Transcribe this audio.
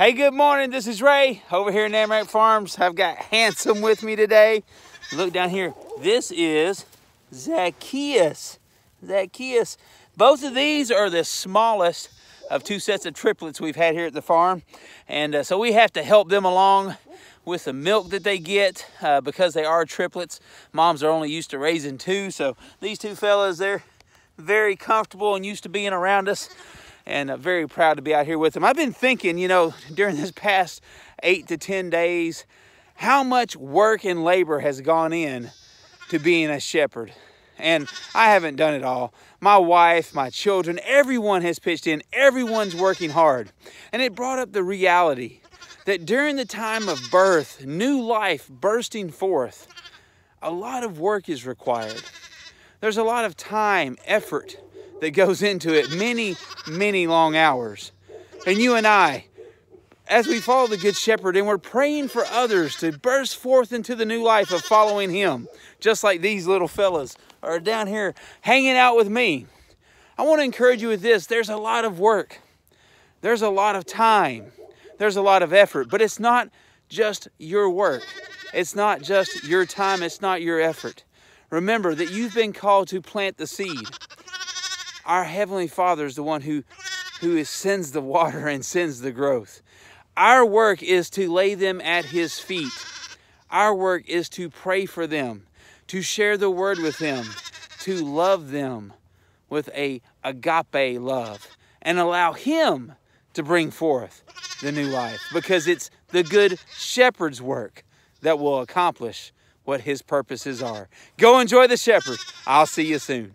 Hey, good morning. This is Ray over here in Amaranth Farms. I've got Handsome with me today. Look down here. This is Zacchaeus. Zacchaeus. Both of these are the smallest of two sets of triplets we've had here at the farm. And uh, so we have to help them along with the milk that they get uh, because they are triplets. Moms are only used to raising two. So these two fellas, they're very comfortable and used to being around us and uh, very proud to be out here with them. I've been thinking, you know, during this past eight to 10 days, how much work and labor has gone in to being a shepherd. And I haven't done it all. My wife, my children, everyone has pitched in. Everyone's working hard. And it brought up the reality that during the time of birth, new life bursting forth, a lot of work is required. There's a lot of time, effort, that goes into it, many, many long hours. And you and I, as we follow the Good Shepherd and we're praying for others to burst forth into the new life of following Him, just like these little fellas are down here hanging out with me. I want to encourage you with this there's a lot of work, there's a lot of time, there's a lot of effort, but it's not just your work, it's not just your time, it's not your effort. Remember that you've been called to plant the seed our Heavenly Father is the one who, who sends the water and sends the growth. Our work is to lay them at His feet. Our work is to pray for them, to share the word with them, to love them with a agape love, and allow Him to bring forth the new life because it's the good shepherd's work that will accomplish what his purposes are. Go enjoy the shepherd. I'll see you soon.